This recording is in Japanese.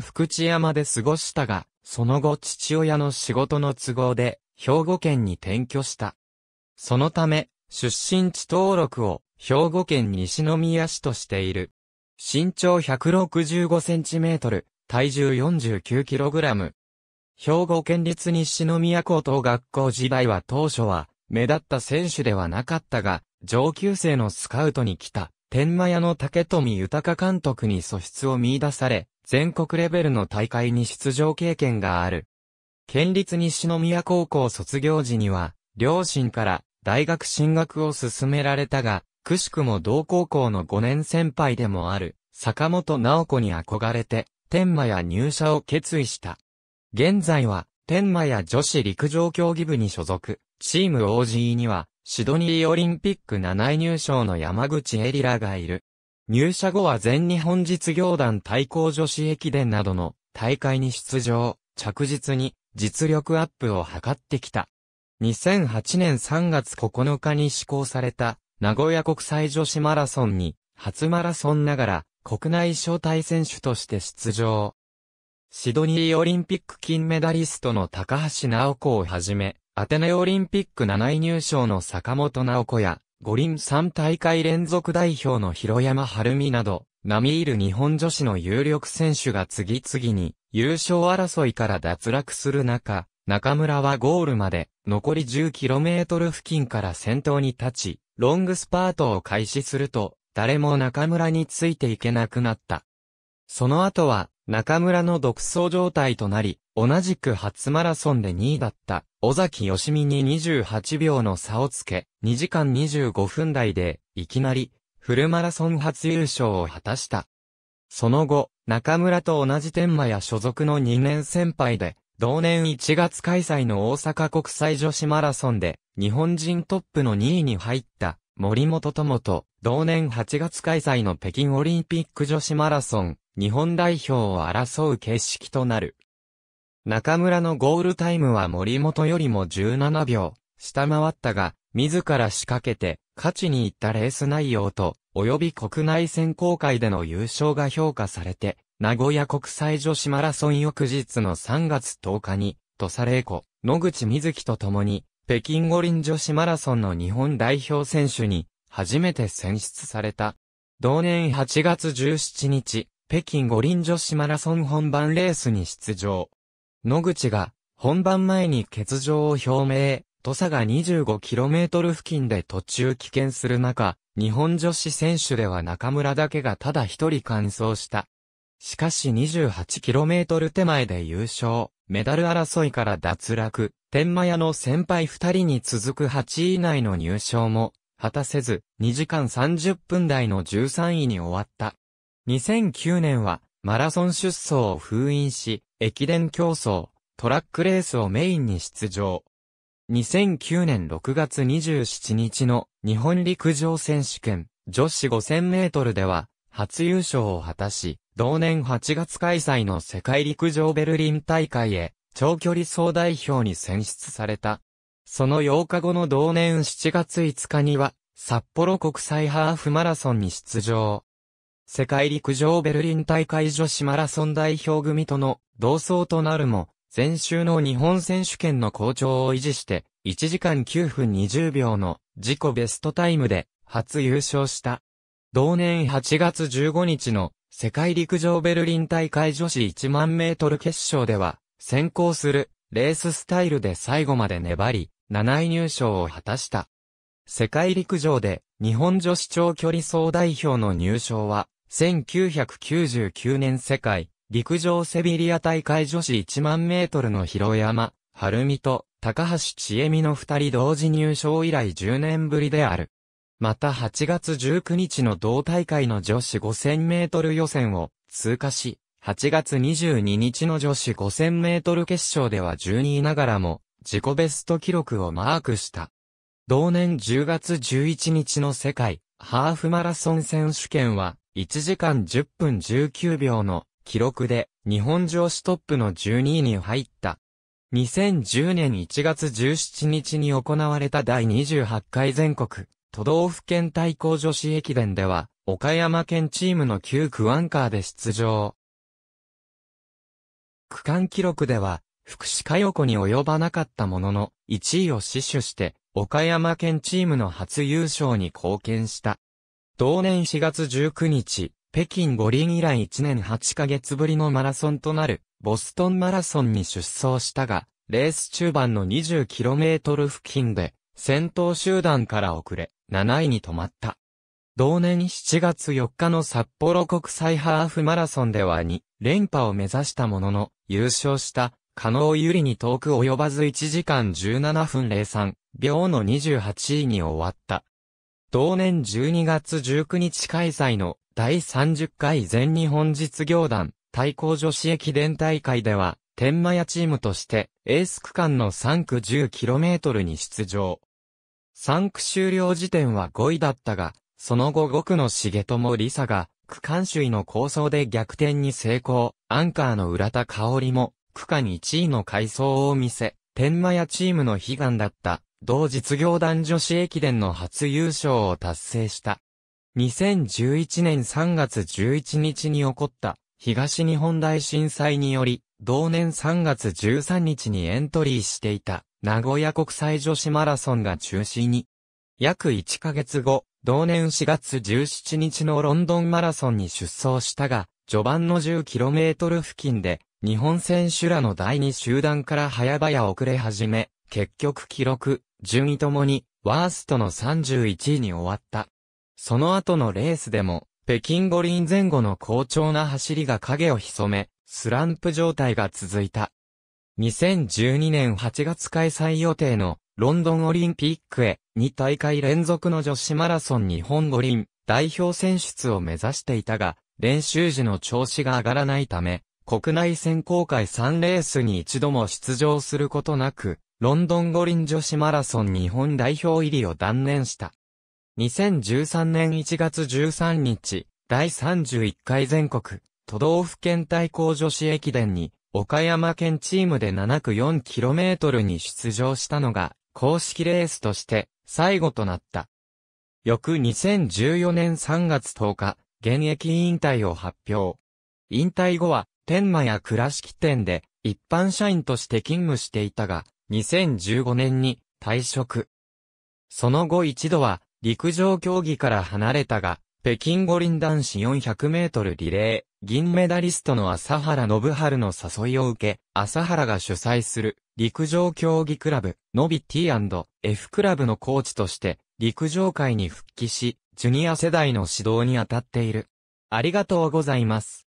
福知山で過ごしたが、その後父親の仕事の都合で、兵庫県に転居した。そのため、出身地登録を兵庫県西宮市としている。身長165センチメートル、体重49キログラム。兵庫県立西宮高等学校時代は当初は目立った選手ではなかったが、上級生のスカウトに来た、天満屋の竹富豊監督に素質を見出され、全国レベルの大会に出場経験がある。県立西宮高校卒業時には、両親から大学進学を勧められたが、くしくも同高校の5年先輩でもある、坂本直子に憧れて、天満屋入社を決意した。現在は、天満屋女子陸上競技部に所属。チーム OG には、シドニーオリンピック7位入賞の山口エリラがいる。入社後は全日本実業団対抗女子駅伝などの大会に出場、着実に実力アップを図ってきた。2008年3月9日に施行された名古屋国際女子マラソンに初マラソンながら国内招待選手として出場。シドニーオリンピック金メダリストの高橋直子をはじめ、アテネオリンピック7位入賞の坂本直子や、五輪3大会連続代表の広山晴美など、並みいる日本女子の有力選手が次々に優勝争いから脱落する中、中村はゴールまで残り 10km 付近から先頭に立ち、ロングスパートを開始すると、誰も中村についていけなくなった。その後は、中村の独走状態となり、同じく初マラソンで2位だった尾崎義美に28秒の差をつけ、2時間25分台で、いきなり、フルマラソン初優勝を果たした。その後、中村と同じ天満や所属の2年先輩で、同年1月開催の大阪国際女子マラソンで、日本人トップの2位に入った森本智と、同年8月開催の北京オリンピック女子マラソン、日本代表を争う形式となる。中村のゴールタイムは森本よりも17秒、下回ったが、自ら仕掛けて、勝ちに行ったレース内容と、及び国内選考会での優勝が評価されて、名古屋国際女子マラソン翌日の3月10日に、土佐玲子、野口瑞希と共に、北京五輪女子マラソンの日本代表選手に、初めて選出された。同年8月17日、北京五輪女子マラソン本番レースに出場。野口が本番前に欠場を表明、土佐が 25km 付近で途中棄権する中、日本女子選手では中村だけがただ一人完走した。しかし 28km 手前で優勝、メダル争いから脱落、天満屋の先輩二人に続く8位以内の入賞も、果たせず、2時間30分台の13位に終わった。2009年は、マラソン出走を封印し、駅伝競争、トラックレースをメインに出場。2009年6月27日の日本陸上選手権女子5000メートルでは初優勝を果たし、同年8月開催の世界陸上ベルリン大会へ長距離総代表に選出された。その8日後の同年7月5日には札幌国際ハーフマラソンに出場。世界陸上ベルリン大会女子マラソン代表組との同走となるも、前週の日本選手権の好調を維持して、1時間9分20秒の自己ベストタイムで初優勝した。同年8月15日の世界陸上ベルリン大会女子1万メートル決勝では、先行するレーススタイルで最後まで粘り、7位入賞を果たした。世界陸上で日本女子長距離総代表の入賞は1999年世界、陸上セビリア大会女子1万メートルの広山、春美と高橋千恵美の二人同時入賞以来10年ぶりである。また8月19日の同大会の女子5000メートル予選を通過し、8月22日の女子5000メートル決勝では12位ながらも自己ベスト記録をマークした。同年10月11日の世界ハーフマラソン選手権は1時間10分19秒の記録で日本女子トップの12位に入った。2010年1月17日に行われた第28回全国都道府県対抗女子駅伝では岡山県チームの9区アンカーで出場。区間記録では、福士加代子に及ばなかったものの、1位を死守して、岡山県チームの初優勝に貢献した。同年4月19日、北京五輪以来1年8ヶ月ぶりのマラソンとなる、ボストンマラソンに出走したが、レース中盤の 20km 付近で、先頭集団から遅れ、7位に止まった。同年7月4日の札幌国際ハーフマラソンでは2連覇を目指したものの、優勝した加納ゆりに遠く及ばず1時間17分03秒の28位に終わった。同年12月19日開催の第30回全日本実業団対抗女子駅伝大会では、天満屋チームとしてエース区間の3区 10km に出場。3区終了時点は5位だったが、その後5区の重友理沙が区間首位の構想で逆転に成功、アンカーの浦田香織も区間1位の回走を見せ、天満屋チームの悲願だった同実業団女子駅伝の初優勝を達成した。2011年3月11日に起こった東日本大震災により、同年3月13日にエントリーしていた名古屋国際女子マラソンが中止に。約1ヶ月後、同年4月17日のロンドンマラソンに出走したが、序盤の 10km 付近で、日本選手らの第2集団から早々遅れ始め、結局記録、順位ともに、ワーストの31位に終わった。その後のレースでも、北京五輪前後の好調な走りが影を潜め、スランプ状態が続いた。2012年8月開催予定のロンドンオリンピックへ2大会連続の女子マラソン日本五輪代表選出を目指していたが、練習時の調子が上がらないため、国内選考会3レースに一度も出場することなく、ロンドン五輪女子マラソン日本代表入りを断念した。2013年1月13日、第31回全国都道府県対抗女子駅伝に岡山県チームで7区 4km に出場したのが公式レースとして最後となった。翌2014年3月10日、現役引退を発表。引退後は、天満や倉敷店で一般社員として勤務していたが、2015年に退職。その後一度は陸上競技から離れたが、北京五輪男子400メートルリレー、銀メダリストの朝原信春の誘いを受け、朝原が主催する陸上競技クラブ、のび T&F クラブのコーチとして、陸上界に復帰し、ジュニア世代の指導に当たっている。ありがとうございます。